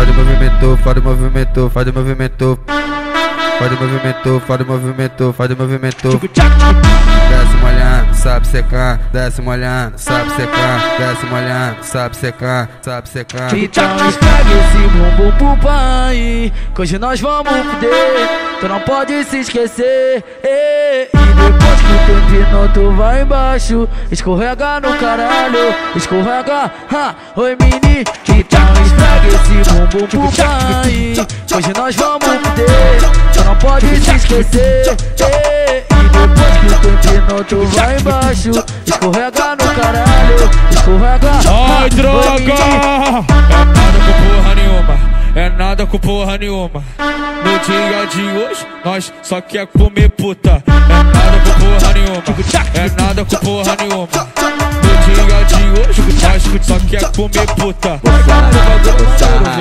faz o movimento, faz o movimento, faz o movimento. Faz o movimento, faz o movimento, faz o movimento. Desce molhando, sabe secar, desce molhando, sabe secar, desce molhando, sabe secar, sabe secar. Então esfrega esse bumbum pro pai, que hoje nós vamos poder. Tu não pode se esquecer. E depois que tu empinou, tu vai embaixo. Escorrega no caralho, escorrega. Ha, oi mini. Então esfrega esse bumbum que hoje nós vamos poder. Tu não pode se esquecer. E depois que tu empinou, tu vai embaixo. Escorrega no caralho, escorrega. Ai, droga! É nada com porra nenhuma. É nada com porra nenhuma. No dia de hoje, nós só quer comer puta. É nada com porra nenhuma. É nada com porra nenhuma. No dia de hoje, nós só quer comer puta. Vou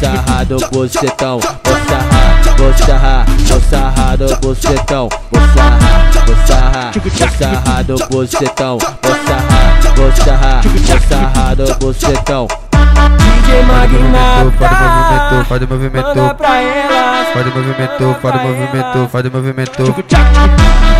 sarrar do bocetão, vou sarrar, vou sarrar, vou sarrar do bocetão, vou sarrar, vou sarrar, vou sarrar do bocetão, vou sarrar, vou sarrar, vou sarrar do bocetão. DJ Magnata, Faz o movimento, faz o movimento, faz o movimento, faz o movimento.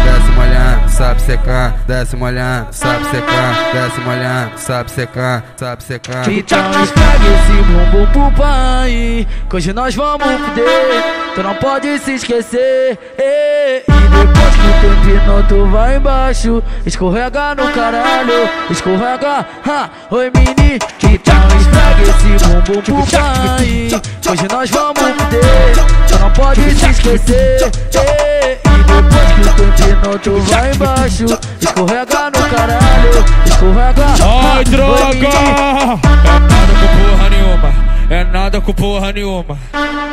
Desce molhando, sabe secar, desce molhando, sabe secar, desce molhando, sabe secar, sabe secar. Então esfrega esse bumbum pro pai, que hoje nós vamos poder. Tu não pode se esquecer. E depois que tu empinou, tu vai embaixo. Escorrega no caralho, escorrega. Ha, oi mini. Então esfrega esse bumbum pro pai, hoje nós vamos poder. Tu não pode se esquecer. E depois que tu empinou, tu vai embaixo. Escorrega no caralho, escorrega. Ai, droga! É nada com porra nenhuma. É nada com porra nenhuma.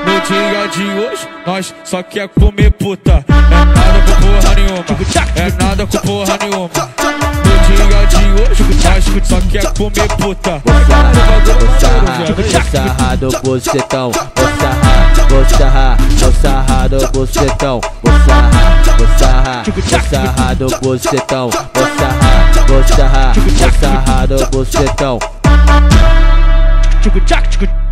No dia de hoje, nós só quer comer puta. É nada com porra nenhuma. É nada com porra nenhuma. No dia de hoje, nós só quer comer puta. Vou sarrar, vou sarrar vou sarrar, vou sarrar, vou sarrar do bocetão, vou sarrar, vou sarrar, vou sarrar do bocetão, vou sarrar, vou sarrar, vou sarrar do bocetão. Tchucu, tchac, tchucu.